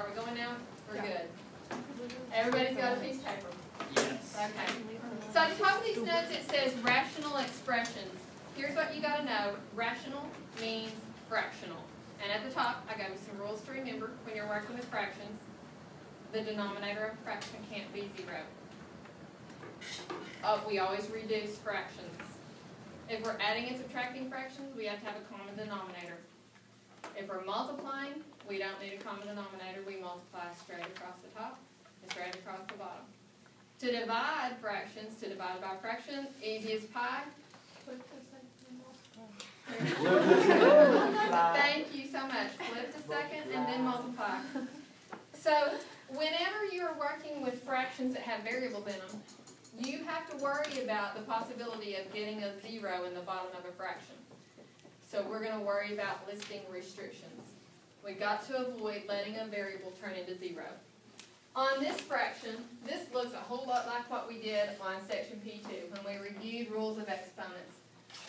are we going now? We're Yeah. good. Everybody's got a piece of paper. Yes. Okay. So at the top of these notes, it says rational expressions. Here's what you gotta know. Rational means fractional. And at the top, I gave you some rules to remember when you're working with fractions. The denominator of a fraction can't be zero. Uh, we always reduce fractions. If we're adding and subtracting fractions, we have to have a common denominator. If we're multiplying, we don't need a common denominator, we multiply straight across the top and straight across the bottom. To divide fractions, to divide by fraction, easy as pie. Thank you so much. Flip the second and then multiply. So whenever you're working with fractions that have variables in them, you have to worry about the possibility of getting a zero in the bottom of a fraction. So we're gonna worry about listing restrictions. We got to avoid letting a variable turn into zero. On this fraction, this looks a whole lot like what we did on section P two, when we reviewed rules of exponents.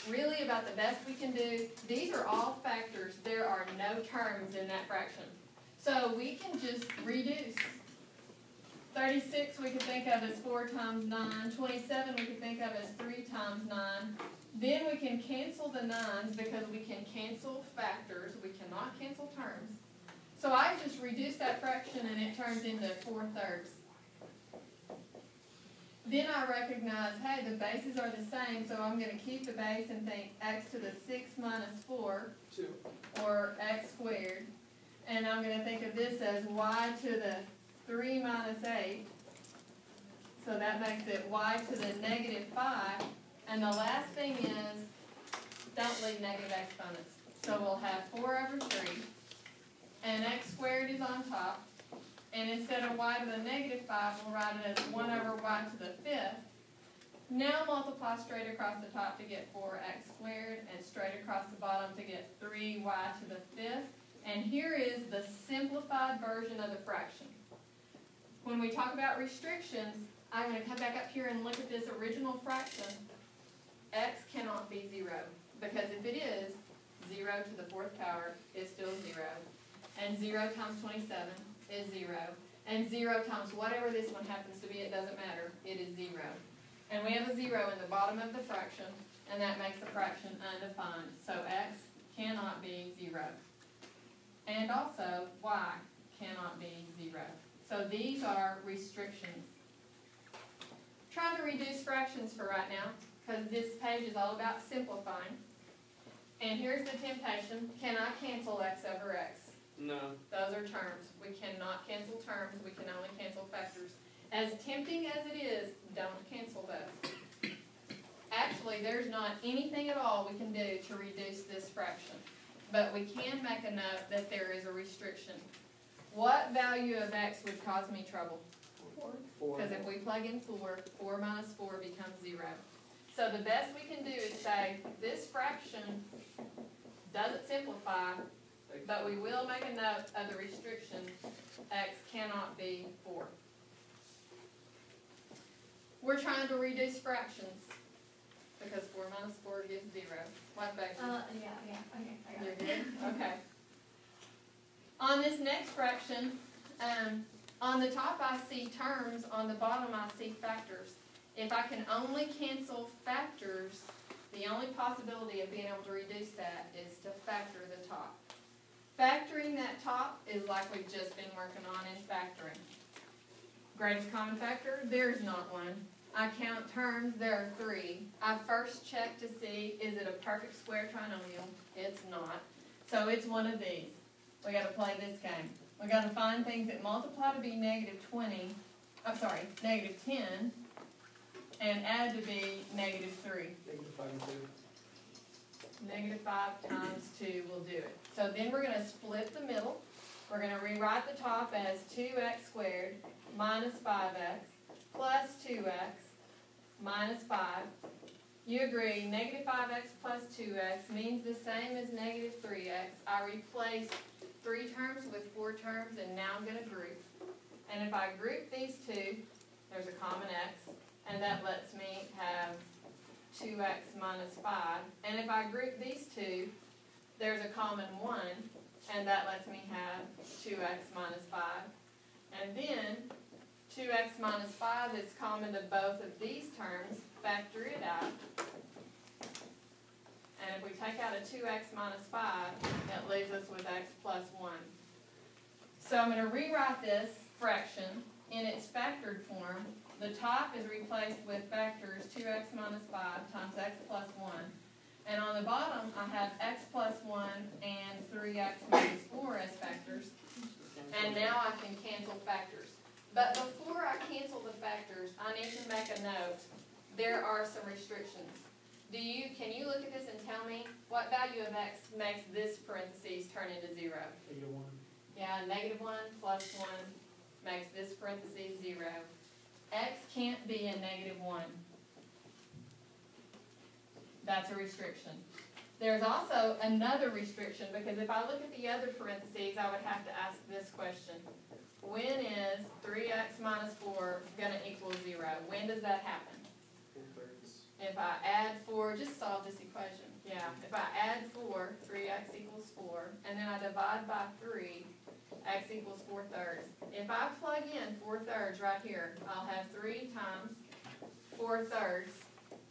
Really about the best we can do, these are all factors, there are no terms in that fraction. So we can just reduce. Thirty-six we could think of as four times 9. 27 we could think of as three times nine. Then we can cancel the nines because we can cancel factors, we cannot cancel terms. So I just reduce that fraction and it turns into four thirds. Then I recognize, hey, the bases are the same, so I'm gonna keep the base and think x to the six minus four, Two. or x squared. And I'm gonna think of this as y to the three minus eight. So that makes it y to the negative five. And the last thing is, don't leave negative exponents. So we'll have four over three, and x squared is on top. And instead of y to the negative five, we'll write it as one over y to the fifth. Now multiply straight across the top to get four x squared, and straight across the bottom to get three y to the fifth. And here is the simplified version of the fraction. When we talk about restrictions, I'm gonna come back up here and look at this original fraction. X cannot be zero, because if it is, zero to the fourth power is still zero. And zero times twenty-seven is zero. And zero times whatever this one happens to be, it doesn't matter, it is zero. And we have a zero in the bottom of the fraction, and that makes the fraction undefined. So x cannot be zero. And also, y cannot be zero. So these are restrictions. Trying to reduce fractions for right now, because this page is all about simplifying. And here's the temptation, can I cancel x over x? No. Those are terms. We cannot cancel terms, we can only cancel factors. As tempting as it is, don't cancel those. Actually, there's not anything at all we can do to reduce this fraction. But we can make a note that there is a restriction. What value of x would cause me trouble? Four. Because if we plug in four, four minus four becomes zero. So the best we can do is say, this fraction doesn't simplify, but we will make a note of the restriction, x cannot be four. We're trying to reduce fractions, because four minus four gives zero. What about? Uh, yeah, yeah, okay, I got You're good, okay. On this next fraction, um, on the top I see terms, on the bottom I see factors. If I can only cancel factors, the only possibility of being able to reduce that is to factor the top. Factoring that top is like we've just been working on in factoring. Greatest common factor, there's not one. I count terms, there are three. I first check to see, is it a perfect square trinomial? It's not. So it's one of these. We gotta play this game. We gotta find things that multiply to be negative twenty, I'm sorry, negative ten, and add to be negative three. Negative five and two. Negative five times two will do it. So then we're gonna split the middle. We're gonna rewrite the top as two x squared minus five x plus two x minus five. You agree, negative five x plus two x means the same as negative three x. I replaced three terms with four terms and now I'm gonna group. And if I group these two, there's a common x, and that lets me have two x minus five. And if I group these two, there's a common one, and that lets me have two x minus five. And then, two x minus five is common to both of these terms, factor it out. And if we take out a two x minus five, that leaves us with x plus one. So I'm gonna rewrite this fraction in its factored form. The top is replaced with factors two x minus five times x plus one. And on the bottom, I have x plus one and three x minus four as factors. And now I can cancel factors. But before I cancel the factors, I need to make a note. There are some restrictions. Do you, can you look at this and tell me what value of x makes this parentheses turn into zero? One. Yeah, negative one plus one makes this parentheses zero. X can't be a negative one. That's a restriction. There's also another restriction, because if I look at the other parentheses, I would have to ask this question. When is three x minus four gonna equal zero? When does that happen? If I add four, just solve this equation, yeah, if I add four, three x equals four, and then I divide by three, x equals four thirds. If I plug in four thirds right here, I'll have three times four thirds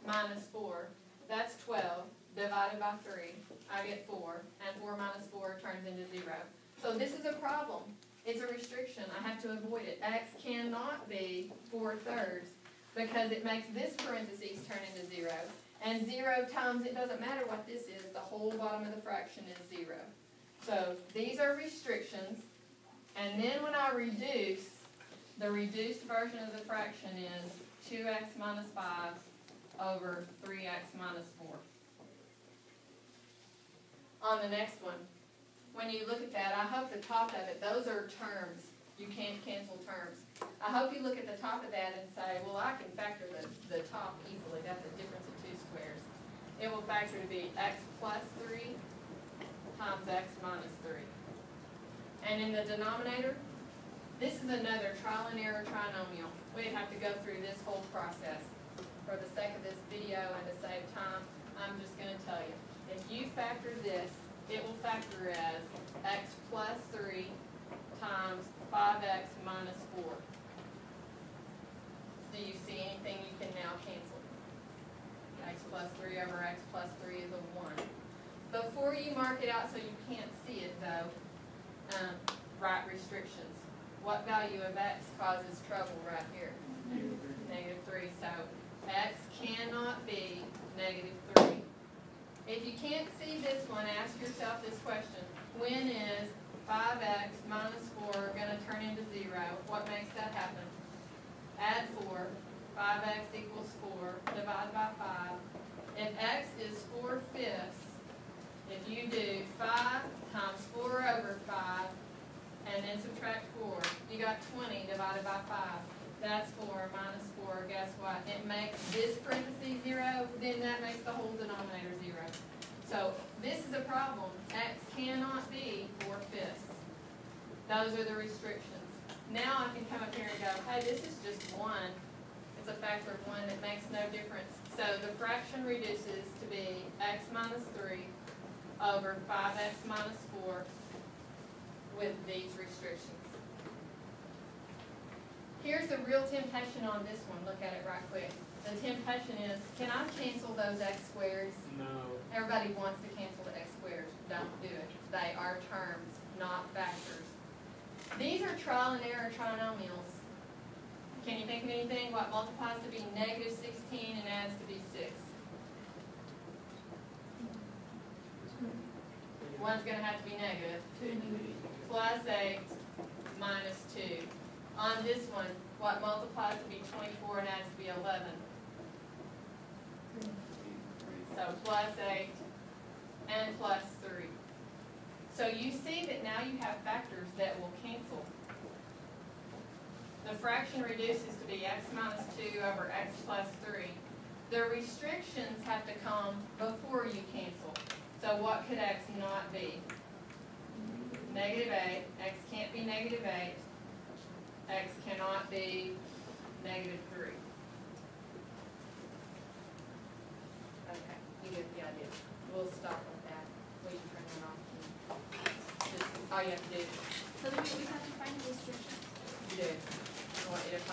minus four, that's twelve, divided by three, I get four, and four minus four turns into zero. So this is a problem, it's a restriction, I have to avoid it, x cannot be four thirds, because it makes this parentheses turn into zero. And zero times, it doesn't matter what this is, the whole bottom of the fraction is zero. So these are restrictions, and then when I reduce, the reduced version of the fraction is two x minus five over three x minus four. On the next one, when you look at that, I hope the top of it, those are terms, you can't cancel terms. I hope you look at the top of that and say, well, I can factor the, the top easily, that's a difference of two squares. It will factor to be x plus three times x minus three. And in the denominator, this is another trial and error trinomial. We'd have to go through this whole process. For the sake of this video and to save time, I'm just gonna tell you. If you factor this, it will factor as x plus three times five x minus four. Do you see anything you can now cancel? X plus three over x plus three is a one. Before you mark it out so you can't see it though, um, write restrictions. What value of x causes trouble right here? Negative three. Negative three, so x cannot be negative three. If you can't see this one, ask yourself this question. When is five x minus four gonna turn into zero? What makes that happen? Add four, five x equals four, divide by five. If x is four fifths, if you do five times four over five, and then subtract four, you got twenty divided by five. That's four minus four, guess what? It makes this parenthesis zero, then that makes the whole denominator zero. So this is a problem. X cannot be four fifths. Those are the restrictions. Now I can come up here and go, hey, this is just one. It's a factor of one that makes no difference. So the fraction reduces to be x minus three over five x minus four with these restrictions. Here's the real temptation on this one, look at it right quick. The temptation is, can I cancel those x squares? No. Everybody wants to cancel the x squares, don't do it. They are terms, not factors. These are trial and error trinomials. Can you think of anything what multiplies to be negative sixteen and adds to be six? One's gonna have to be negative. Plus eight minus two. On this one, what multiplies to be twenty-four and adds to be eleven? So plus eight and plus three. So you see that now you have factors that will cancel. The fraction reduces to be x minus two over x plus three. The restrictions have to come before you cancel. So what could x not be? Negative eight, x can't be negative eight, x cannot be negative three. Okay, you get the idea. We'll stop with that. We can turn that off. Just oh, all you have to do, So then we always have to find the restrictions. you do, I want you to find